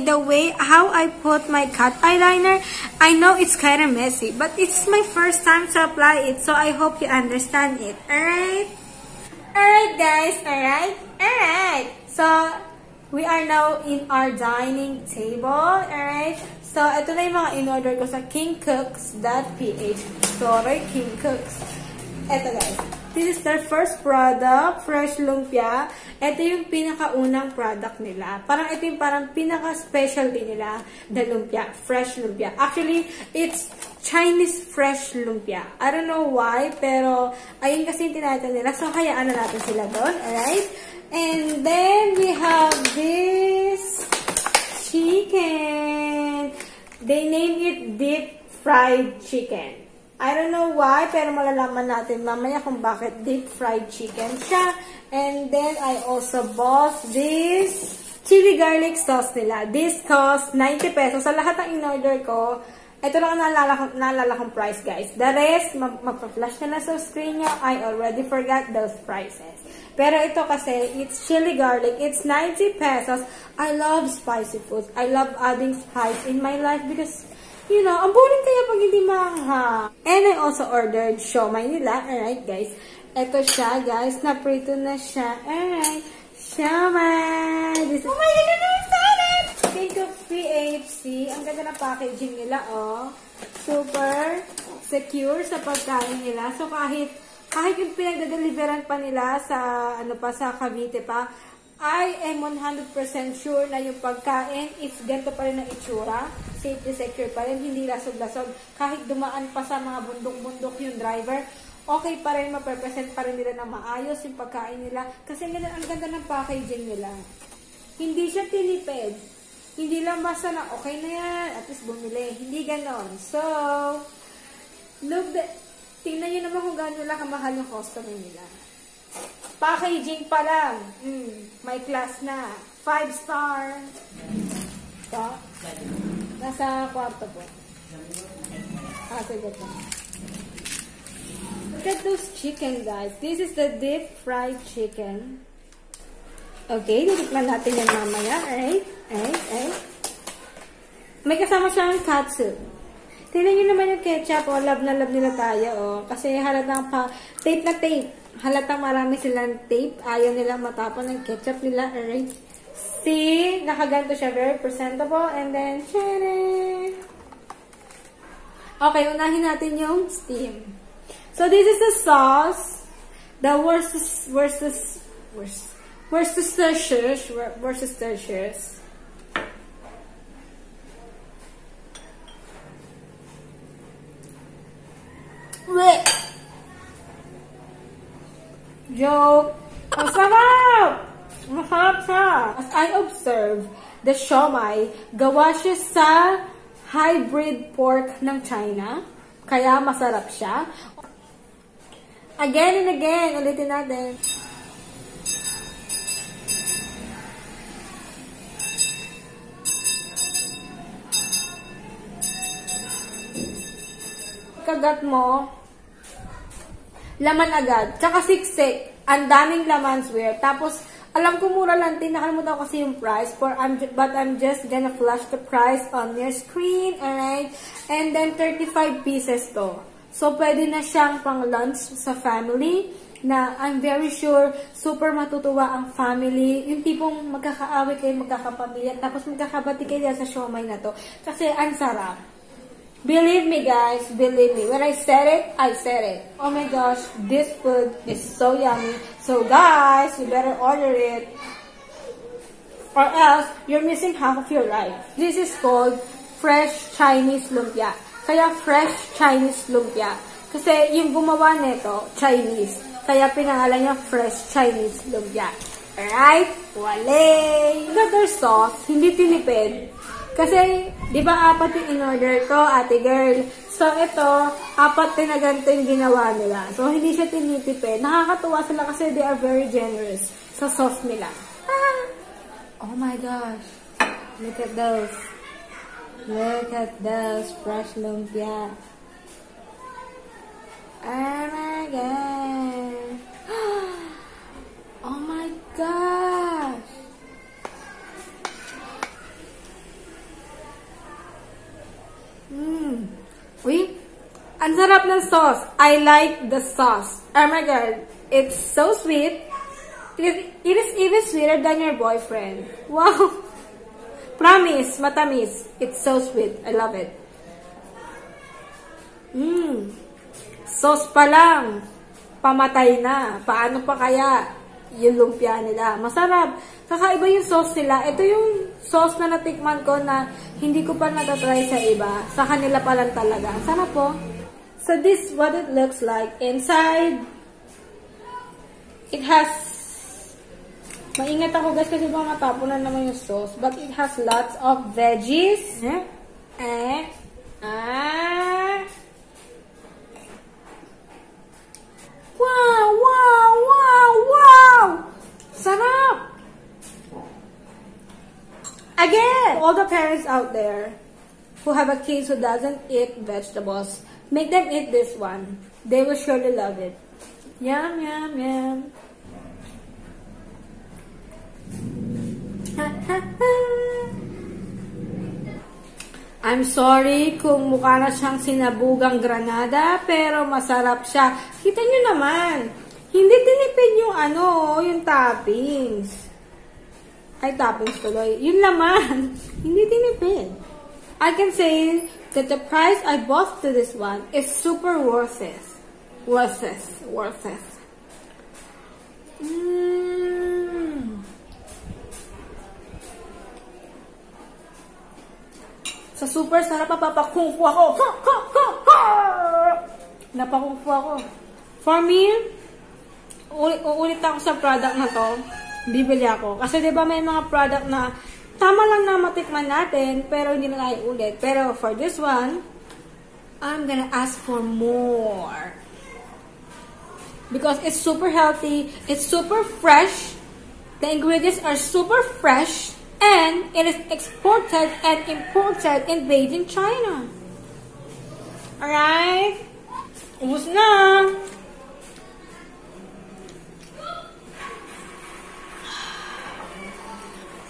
the way how I put my cut eyeliner. I know it's kind of messy, but it's my first time to apply it, so I hope you understand it. Alright? Alright guys, alright? Alright! So, we are now in our dining table, alright? So, ito na yung mga in-order ko sa kingcooks.ph. Sorry, King Cooks. Ito guys. This is their first product, Fresh Lumpia. Ito yung pinakaunang product nila. Parang ito yung parang pinaka-specialty nila na lumpia. Fresh lumpia. Actually, it's Chinese fresh lumpia. I don't know why, pero ayun kasi yung tinatawag nila. So, hayaan na natin sila doon. Alright? And then, we have this chicken. They name it deep fried chicken. I don't know why, pero malalaman natin mamaya kung bakit deep fried chicken siya. And then, I also bought this chili garlic sauce nila. This cost 90 pesos. Sa lahat ng in-order ko, ito lang ang naalala, naalala kong price, guys. The rest, mag magpa-flash na sa screen nyo. I already forgot those prices. Pero ito kasi, it's chili garlic. It's 90 pesos. I love spicy food. I love adding spice in my life because you know, ang boring kaya pag hindi maanghang. And I also ordered siomay nila. Alright, guys. Ito siya, guys. Naprito na siya. Alright. Siomay! This is, oh my God, I'm excited! Think of PHC. Ang ganda ng packaging nila, oh. Super secure sa pagkain nila. So, kahit kahit yung pinagdadeliveran pa nila sa, ano pa, sa Cavite pa, I am 100% sure na yung pagkain is ganito pa rin ang itsura. Safety secure pa rin, hindi lasog-lasog. Kahit dumaan pa sa mga bundok-bundok yung driver, okay pa rin, maprepresent pa rin nila na maayos yung pagkain nila. Kasi ganda, ang ganda ng packaging nila. Hindi siya tinipid. Hindi lang basta na okay na yan, at least bumili. Hindi ganon. So, look, the, tingnan nyo naman kung gano'n lang kamahal yung customer nila. Packaging pa lang. Mm, may class na. Five star. Ito. Nasa kwarto po. Ah, sige po. Look at those chicken, guys. This is the deep fried chicken. Okay, titikman natin yan mamaya. Alright? Alright? Alright? May kasama siyang katsu. Tingnan nyo naman yung ketchup. Oh, love na love nila tayo. Oh. Kasi halatang pa, tape na tape. Halatang marami silang tape. Ayaw nila matapon ng ketchup nila. Alright? See? Nakaganto siya. Very presentable. And then, tcharam! Okay, unahin natin yung steam. So, this is the sauce. The Worcestershire, Worcestershire, Worcestershire, Worcestershire. Wait. Joke. Ang sarap! Masarap siya. As I observe, the siomai, gawa siya sa hybrid pork ng China. Kaya masarap siya. Again and again, ulitin natin. Kagat mo, laman agad. Tsaka siksik. Ang daming laman, swear. Tapos, alam ko mura lang din. Ko kasi yung price. For, I'm, but I'm just gonna flash the price on your screen. Alright? And then, 35 pieces to. So, pwede na siyang pang lunch sa family na I'm very sure super matutuwa ang family. Yung tipong magkakaaway kayo, magkakapamilya, tapos magkakabati kayo sa siomay na to. Kasi ang sarap. Believe me guys, believe me. When I said it, I said it. Oh my gosh, this food is so yummy. So guys, you better order it. Or else, you're missing half of your life. This is called Fresh Chinese Lumpia. Kaya Fresh Chinese Lumpia. Kasi yung gumawa nito, Chinese. Kaya pinangalan niya Fresh Chinese Lumpia. Alright? Wale! Look their sauce, hindi tinipid. Kasi, di ba apat yung in-order ko, ate girl? So, ito, apat din na ganito yung ginawa nila. So, hindi siya tinitipid. Nakakatuwa sila kasi they are very generous sa sauce nila. Ah! Oh my gosh. Look at those. Look at those fresh lumpia. Oh my gosh. Sarap ng sauce. I like the sauce. Oh my God. It's so sweet. It, is even sweeter than your boyfriend. Wow. Promise, matamis. It's so sweet. I love it. Mmm. Sauce pa lang. Pamatay na. Paano pa kaya yung lumpia nila? Masarap. Kakaiba yung sauce nila. Ito yung sauce na natikman ko na hindi ko pa natatry sa iba. Sa kanila pa lang talaga. Sarap po. So this is what it looks like inside. It has Maingat ako guys kasi baka matapunan naman yung sauce. But it has lots of veggies. Eh? Eh? Ah. Wow! Wow! Wow! Wow! Sarap! Again! All the parents out there who have a kid who doesn't eat vegetables, make them eat this one. They will surely love it. Yum, yum, yum. I'm sorry kung mukha na siyang sinabugang granada, pero masarap siya. Kita nyo naman, hindi tinipid yung ano, yung toppings. Ay, toppings tuloy. Yung laman, hindi tinipid. I can say that the price I bought to this one is super worth it. Worth it. Worth it. Mm. Sa super sarap papapakungfu ako. Ha! Napakungfu ako. For me, ulit, uulit ako sa product na to. Bibili ako. Kasi ba may mga product na tama lang na matikman natin, pero hindi na tayo ulit. Pero for this one, I'm gonna ask for more. Because it's super healthy, it's super fresh, the ingredients are super fresh, and it is exported and imported in Beijing, China. Alright? Ubus na!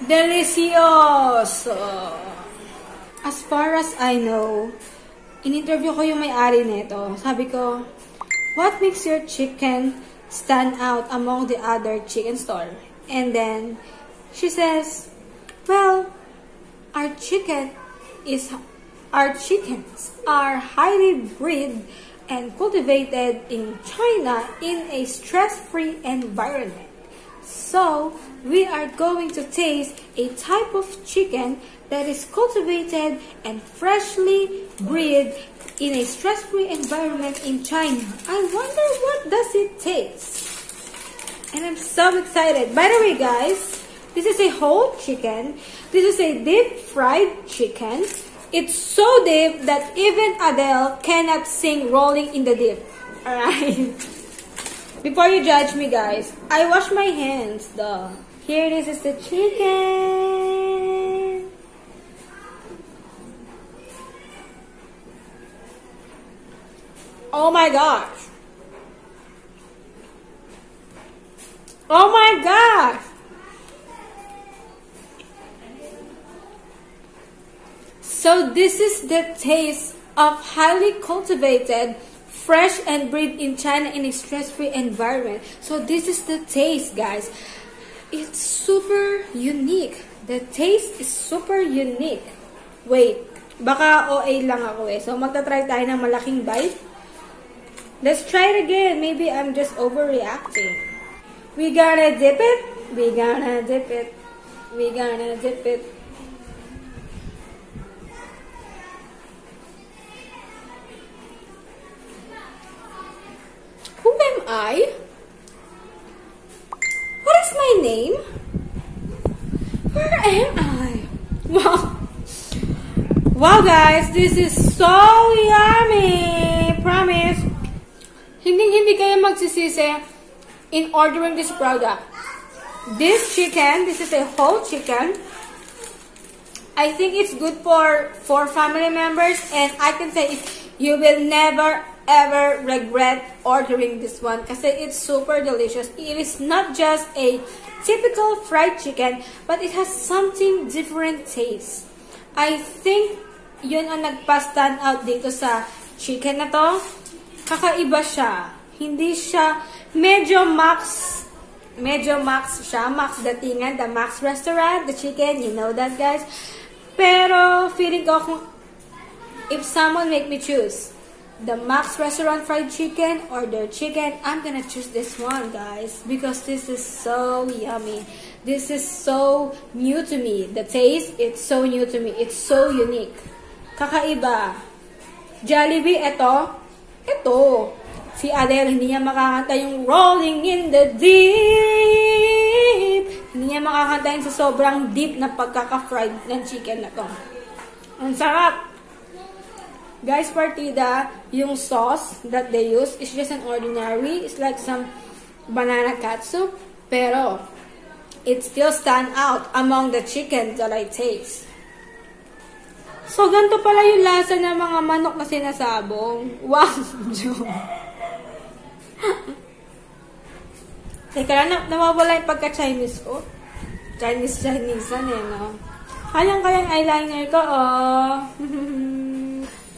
Delicioso! As far as I know, in-interview ko yung may-ari nito. Sabi ko, what makes your chicken stand out among the other chicken store? And then, she says, well, our chicken is, our chickens are highly bred and cultivated in China in a stress-free environment. So, we are going to taste a type of chicken that is cultivated and freshly bred in a stress-free environment in China. I wonder what does it taste? And I'm so excited. By the way, guys, this is a whole chicken. This is a deep fried chicken. It's so deep that even Adele cannot sing rolling in the deep. Alright? Before you judge me, guys, I wash my hands, though. Here it is, is the chicken. Oh my gosh. Oh my gosh. So this is the taste of highly cultivated, fresh and bred in China in a stress-free environment. So this is the taste, guys. It's super unique. The taste is super unique. Wait, baka OA lang ako eh. So magta-try tayo ng malaking bite. Let's try it again. Maybe I'm just overreacting. We gonna dip it. We gonna dip it. We gonna dip it. I? What is my name? Where am I? Wow. Wow guys, this is so yummy! Promise. Hindi hindi kayo magsisisi in ordering this product. This chicken, this is a whole chicken. I think it's good for for family members and I can say you will never ever regret ordering this one kasi it's super delicious. It is not just a typical fried chicken but it has something different taste. I think yun ang nagpa-stand out dito sa chicken na to, kakaiba siya. Hindi siya, medyo max, medyo max siya, max datingan, the max restaurant, the chicken, you know that guys. Pero, feeling ko kung, if someone make me choose, the Max Restaurant fried chicken or their chicken, I'm gonna choose this one, guys, because this is so yummy. This is so new to me. The taste, it's so new to me. It's so unique. Kakaiba. Jollibee, ito, ito. Si Adele, hindi niya makakanta yung Rolling in the Deep. Hindi niya makakanta yung sa sobrang deep na pagkaka-fried ng chicken na to. Ang sarap. Guys, partida, yung sauce that they use is just an ordinary. It's like some banana catsup. Pero, it still stand out among the chicken that I taste. So, ganito pala yung lasa ng mga manok na sinasabong. Wow, Joe. Teka lang, nawawala yung pagka-Chinese ko. Chinese-Chinesean eh, no? Kayang-kayang eyeliner ko, oh.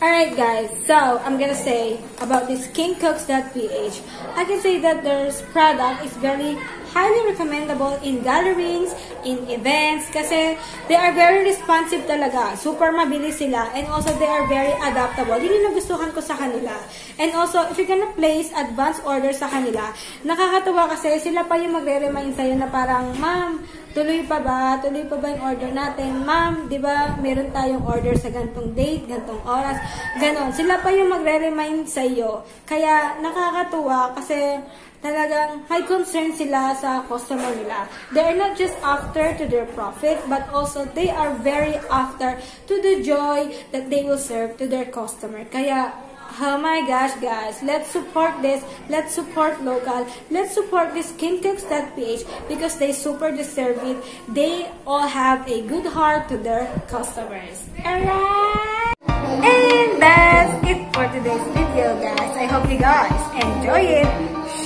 Alright guys, so I'm gonna say about this KingCooks.ph. I can say that their product is very highly recommendable in gatherings, in events, kasi they are very responsive talaga. Super mabilis sila, and also they are very adaptable. Yun yung nagustuhan ko sa kanila. And also, if you're gonna place advance order sa kanila, nakakatuwa kasi sila pa yung magre-remind sa'yo na parang, Ma'am, tuloy pa ba? Tuloy pa ba yung order natin? Ma'am, di ba, meron tayong order sa gantong date, gantong oras, ganon. Sila pa yung magre-remind sa iyo. Kaya, nakakatuwa kasi talagang may concern sila sa customer nila. They are not just after to their profit, but also they are very after to the joy that they will serve to their customer. Kaya, Oh my gosh, guys. Let's support this. Let's support local. Let's support this KingCooks.ph because they super deserve it. They all have a good heart to their customers. Alright! And that's it for today's video, guys. I hope you guys enjoy it.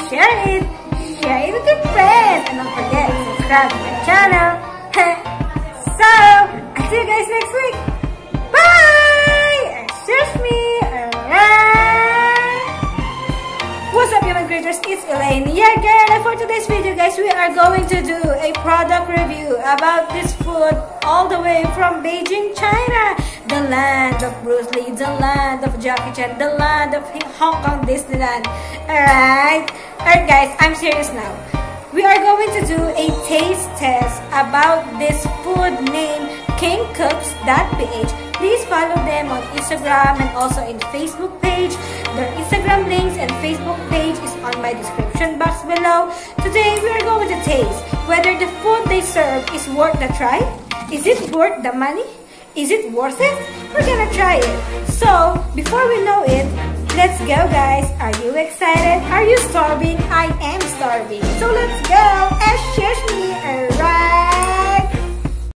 Share it. Share it with your friends. And don't forget to subscribe to my channel. so, I'll see you guys next week. Bye! Excuse me. What's up, human creatures? It's Elaine, your girl, and for today's video, guys, we are going to do a product review about this food all the way from Beijing, China, the land of Bruce Lee, the land of Jackie Chan, the land of Hong Kong Disneyland. Alright? Alright, guys, I'm serious now. We are going to do a taste test about this food named kingcooks.ph. Please follow them on Instagram and also in Facebook page. Their Instagram links and Facebook page is on my description box below. Today, we are going to taste whether the food they serve is worth the try. Is it worth the money? Is it worth it? We're gonna try it. So, before we know it, let's go guys. Are you excited? Are you starving? I am starving. So let's go. Excuse me. Alright.